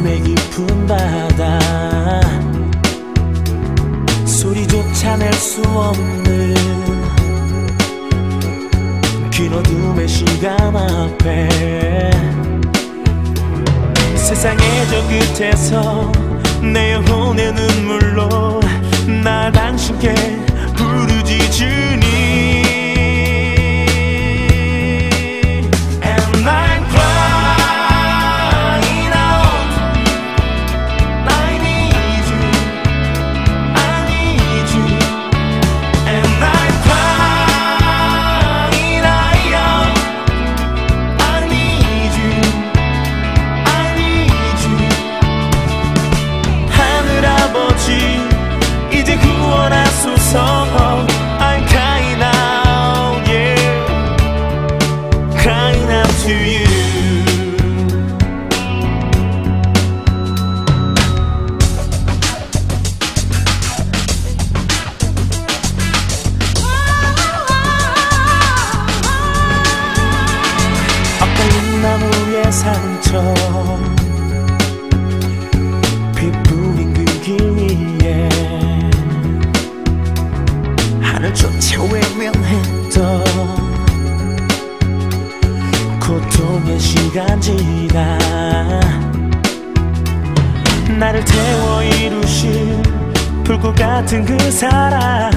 삶의 깊은 바다. 소리조차 낼 수 없는 긴 어둠의 시간 앞에. 세상의 저 끝에서 내 영혼의 눈물로 나 당신께 부르지 주 상처. 피부인 그길 위에 하늘조차 외면했던 고통의 시간 지나 나를 태워 이루신 불꽃 같은 그 사랑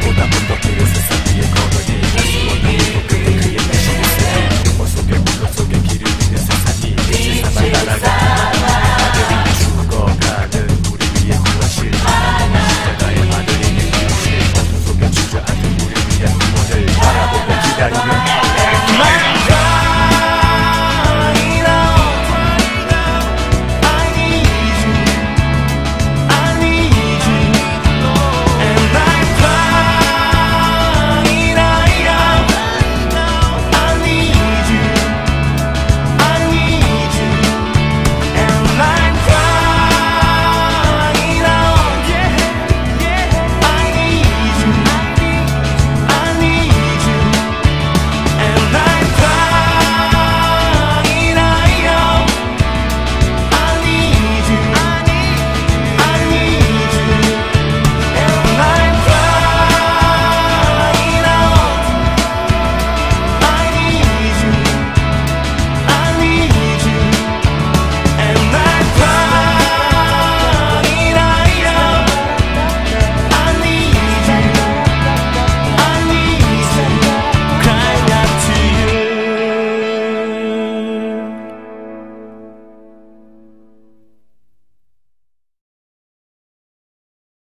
Puta mundo, quieres desafío, corre, llegas, corre